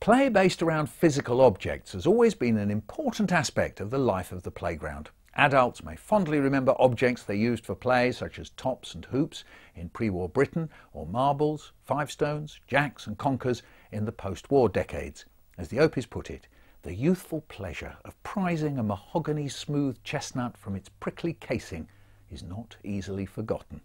Play based around physical objects has always been an important aspect of the life of the playground. Adults may fondly remember objects they used for play, such as tops and hoops in pre-war Britain, or marbles, five stones, jacks and conkers in the post-war decades. As the Opies put it, the youthful pleasure of prizing a mahogany smooth chestnut from its prickly casing is not easily forgotten.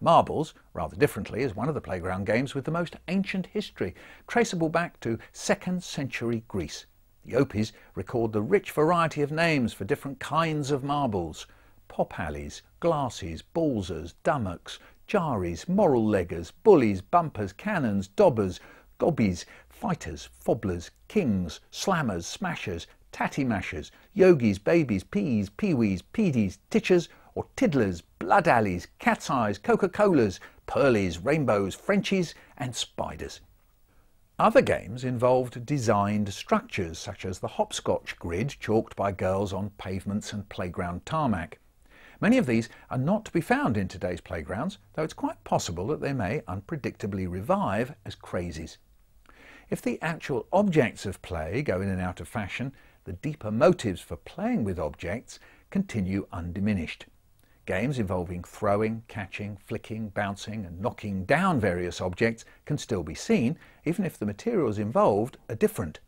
Marbles, rather differently, is one of the playground games with the most ancient history, traceable back to 2nd century Greece. The Opies record the rich variety of names for different kinds of marbles. Pop alleys, glasses, balsers, dummocks, jarries, moral leggers, bullies, bumpers, cannons, dobbers, gobbies, fighters, fobblers, kings, slammers, smashers, tatty mashers, yogis, babies, peas, peewees, peedies, titchers or tiddlers, blood alleys, cat's eyes, Coca-Colas, pearlies, rainbows, Frenchies and spiders. Other games involved designed structures such as the hopscotch grid chalked by girls on pavements and playground tarmac. Many of these are not to be found in today's playgrounds, though it's quite possible that they may unpredictably revive as crazies. If the actual objects of play go in and out of fashion, the deeper motives for playing with objects continue undiminished. Games involving throwing, catching, flicking, bouncing and knocking down various objects can still be seen, even if the materials involved are different.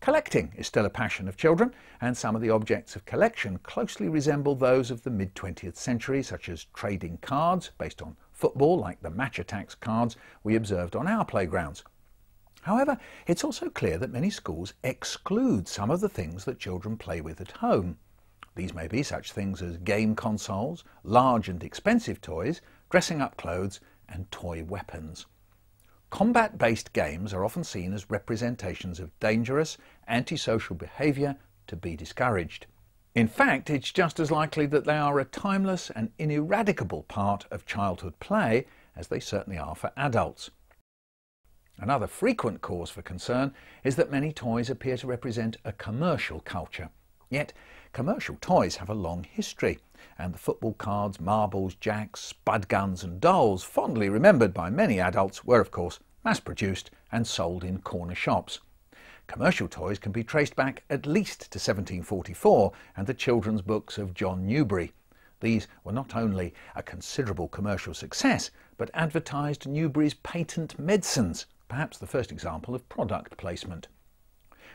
Collecting is still a passion of children, and some of the objects of collection closely resemble those of the mid-20th century, such as trading cards based on football, like the Match Attax cards we observed on our playgrounds. However, it's also clear that many schools exclude some of the things that children play with at home. These may be such things as game consoles, large and expensive toys, dressing up clothes and toy weapons. Combat-based games are often seen as representations of dangerous, antisocial behaviour to be discouraged. In fact, it's just as likely that they are a timeless and ineradicable part of childhood play as they certainly are for adults. Another frequent cause for concern is that many toys appear to represent a commercial culture. Yet, commercial toys have a long history, and the football cards, marbles, jacks, spud guns and dolls, fondly remembered by many adults, were of course mass-produced and sold in corner shops. Commercial toys can be traced back at least to 1744 and the children's books of John Newbery. These were not only a considerable commercial success, but advertised Newbery's patent medicines, perhaps the first example of product placement.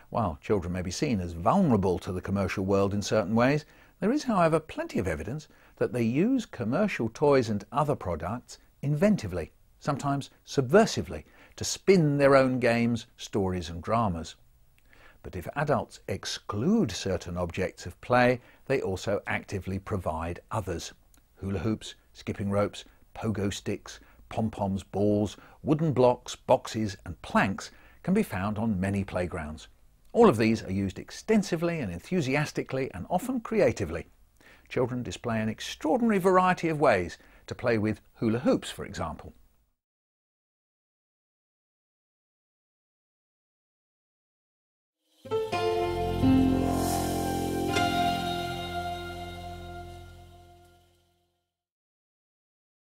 While children may be seen as vulnerable to the commercial world in certain ways, there is, however, plenty of evidence that they use commercial toys and other products inventively, sometimes subversively, to spin their own games, stories and dramas. But if adults exclude certain objects of play, they also actively provide others. Hula hoops, skipping ropes, pogo sticks, pom-poms, balls, wooden blocks, boxes and planks can be found on many playgrounds. All of these are used extensively and enthusiastically and often creatively. Children display an extraordinary variety of ways to play with hula hoops, for example.